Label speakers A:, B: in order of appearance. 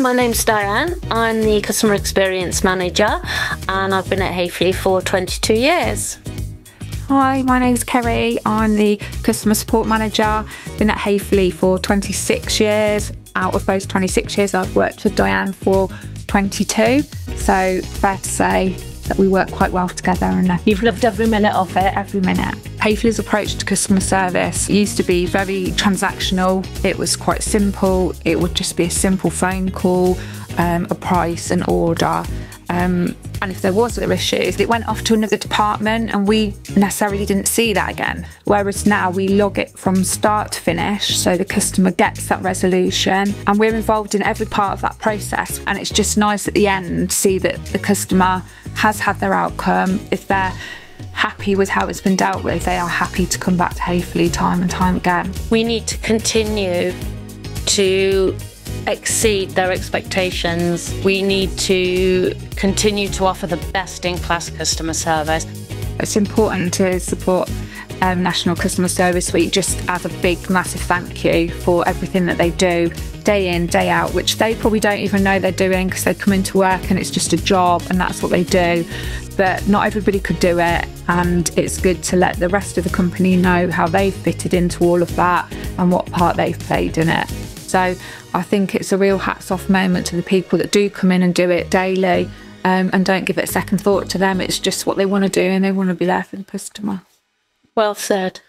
A: my name's Diane. I'm the Customer Experience Manager and I've been at Häfele for 22 years.
B: Hi, my name's Kerry. I'm the Customer Support Manager. Been at Häfele for 26 years. Out of those 26 years, I've worked with Diane for 22. So, fair to say that we work quite well together and
A: you've loved every minute of it.
B: Every minute. Häfele's approach to customer service used to be very transactional. It was quite simple. It would just be a simple phone call, um, a price, an order. Um, and if there was issues, it went off to another department and we necessarily didn't see that again. Whereas now we log it from start to finish so the customer gets that resolution and we're involved in every part of that process. And it's just nice at the end to see that the customer has had their outcome. If they're happy with how it's been dealt with, they are happy to come back to Häfele time and time again.
A: We need to continue to exceed their expectations. We need to continue to offer the best in class customer service.
B: It's important to support um, National Customer Service Week just as a big, massive thank you for everything that they do day in, day out, which they probably don't even know they're doing because they come into work and it's just a job and that's what they do. But not everybody could do it, and it's good to let the rest of the company know how they've fitted into all of that and what part they've played in it. So I think it's a real hats off moment to the people that do come in and do it daily um, and don't give it a second thought to them. It's just what they want to do and they want to be there for the customer.
A: Well said.